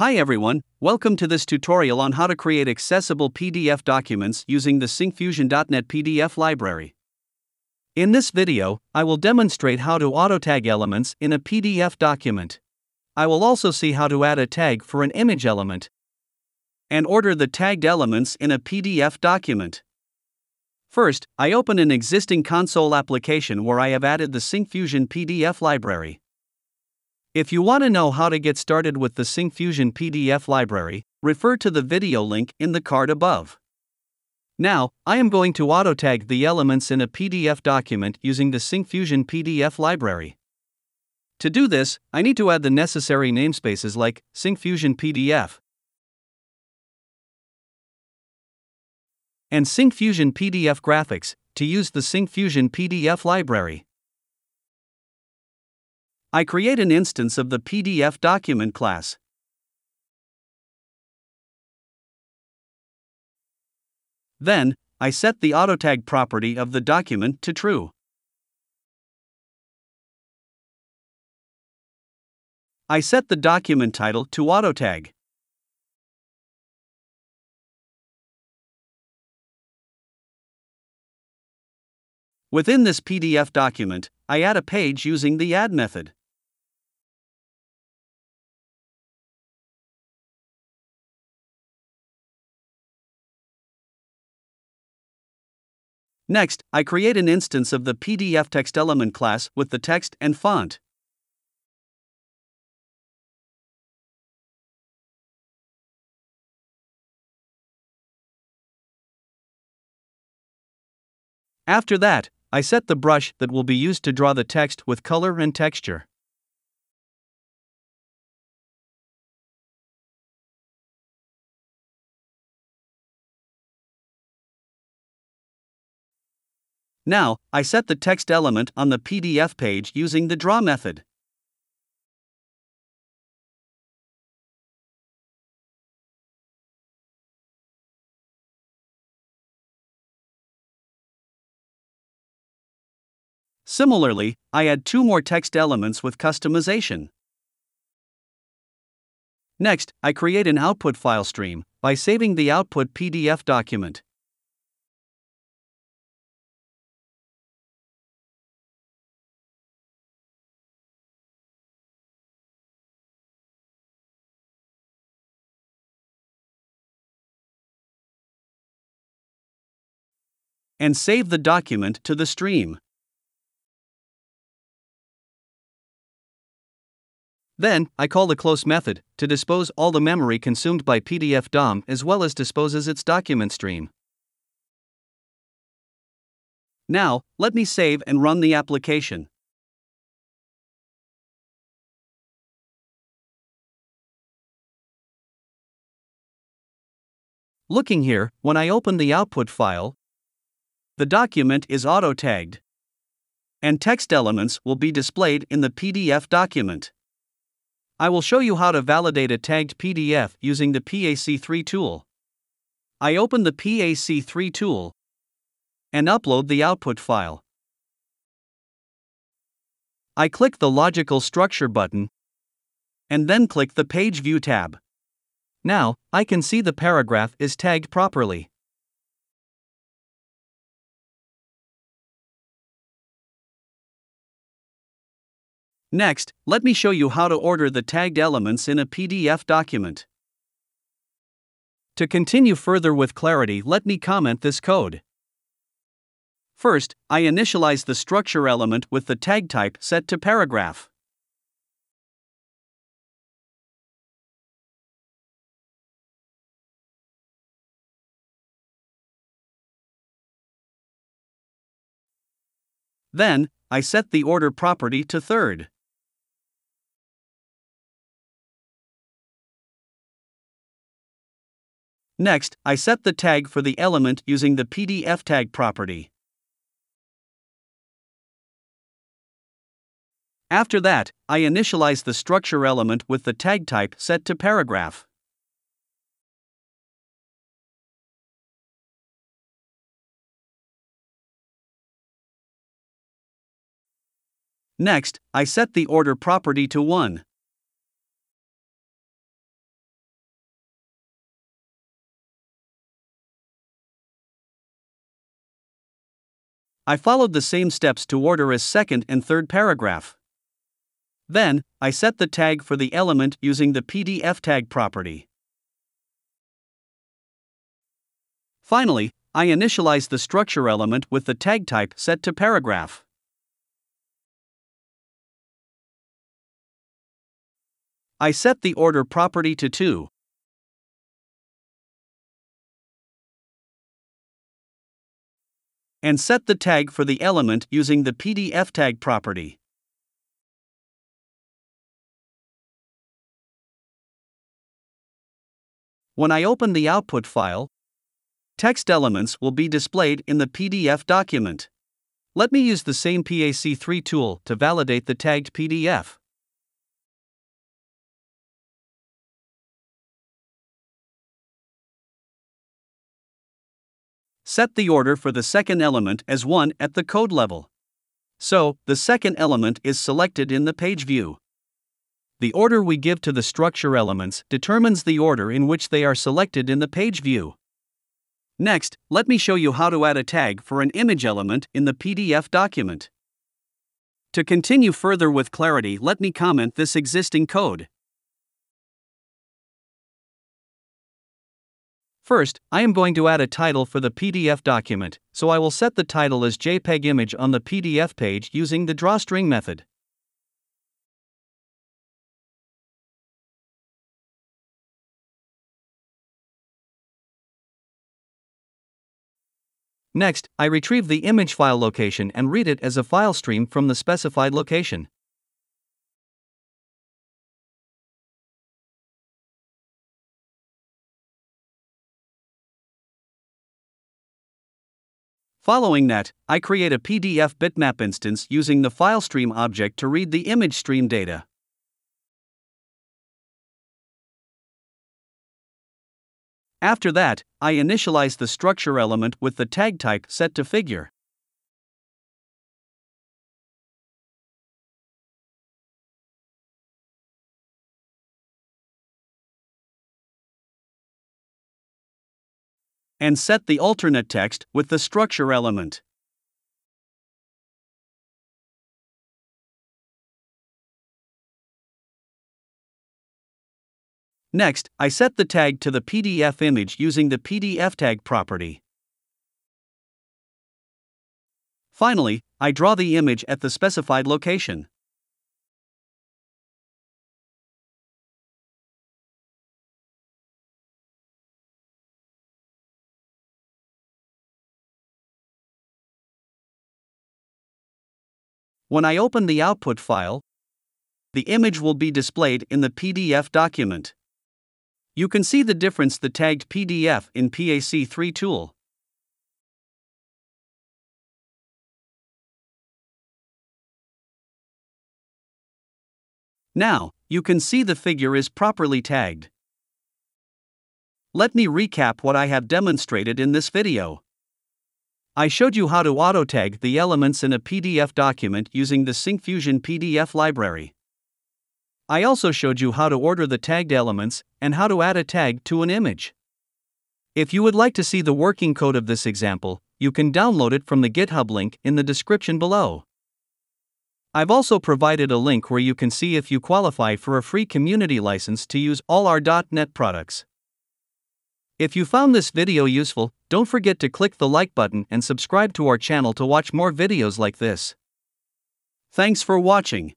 Hi everyone, welcome to this tutorial on how to create accessible PDF documents using the Syncfusion .NET PDF library. In this video, I will demonstrate how to auto-tag elements in a PDF document. I will also see how to add a tag for an image element and order the tagged elements in a PDF document. First, I open an existing console application where I have added the Syncfusion PDF library. If you want to know how to get started with the Syncfusion PDF library, refer to the video link in the card above. Now, I am going to auto tag the elements in a PDF document using the Syncfusion PDF library. To do this, I need to add the necessary namespaces like Syncfusion PDF and Syncfusion PDF Graphics to use the Syncfusion PDF library. I create an instance of the PDF document class. Then, I set the autotag property of the document to true. I set the document title to autotag. Within this PDF document, I add a page using the add method. Next, I create an instance of the PDF text element class with the text and font. After that, I set the brush that will be used to draw the text with color and texture. Now, I set the text element on the PDF page using the draw method. Similarly, I add two more text elements with customization. Next, I create an output file stream by saving the output PDF document. And save the document to the stream. Then, I call the close method to dispose all the memory consumed by PDF DOM as well as disposes its document stream. Now, let me save and run the application. Looking here, when I open the output file, the document is auto tagged, and text elements will be displayed in the PDF document. I will show you how to validate a tagged PDF using the PAC3 tool. I open the PAC3 tool and upload the output file. I click the Logical Structure button and then click the Page View tab. Now, I can see the paragraph is tagged properly. Next, let me show you how to order the tagged elements in a PDF document. To continue further with clarity, let me comment this code. First, I initialize the structure element with the tag type set to paragraph. Then, I set the order property to third. Next, I set the tag for the element using the PDF tag property. After that, I initialize the structure element with the tag type set to paragraph. Next, I set the order property to 1. I followed the same steps to order as second and third paragraph. Then, I set the tag for the element using the PDF tag property. Finally, I initialize the structure element with the tag type set to paragraph. I set the order property to 2. And set the tag for the element using the PDF tag property. When I open the output file, text elements will be displayed in the PDF document. Let me use the same PAC3 tool to validate the tagged PDF. Set the order for the second element as 1 at the code level. So, the second element is selected in the page view. The order we give to the structure elements determines the order in which they are selected in the page view. Next, let me show you how to add a tag for an image element in the PDF document. To continue further with clarity, let me comment this existing code. First, I am going to add a title for the PDF document, so I will set the title as JPEG image on the PDF page using the drawstring method. Next, I retrieve the image file location and read it as a file stream from the specified location. Following that, I create a PDF bitmap instance using the FileStream object to read the image stream data. After that, I initialize the structure element with the tag type set to figure. And set the alternate text with the structure element. Next, I set the tag to the PDF image using the PDF tag property. Finally, I draw the image at the specified location. When I open the output file, the image will be displayed in the PDF document. You can see the difference the tagged PDF in PAC3 tool. Now, you can see the figure is properly tagged. Let me recap what I have demonstrated in this video. I showed you how to auto-tag the elements in a PDF document using the Syncfusion PDF library. I also showed you how to order the tagged elements and how to add a tag to an image. If you would like to see the working code of this example, you can download it from the GitHub link in the description below. I've also provided a link where you can see if you qualify for a free community license to use all our .NET products. If you found this video useful, don't forget to click the like button and subscribe to our channel to watch more videos like this. Thanks for watching.